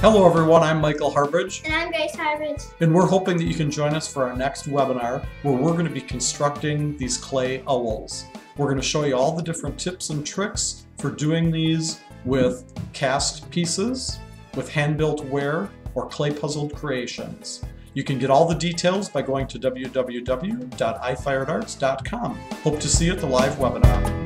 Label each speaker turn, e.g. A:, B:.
A: Hello everyone, I'm Michael Harbridge,
B: And I'm Grace Harbridge.
A: and we're hoping that you can join us for our next webinar where we're going to be constructing these clay owls. We're going to show you all the different tips and tricks for doing these with cast pieces, with hand-built ware, or clay puzzled creations. You can get all the details by going to www.ifiredarts.com. Hope to see you at the live webinar.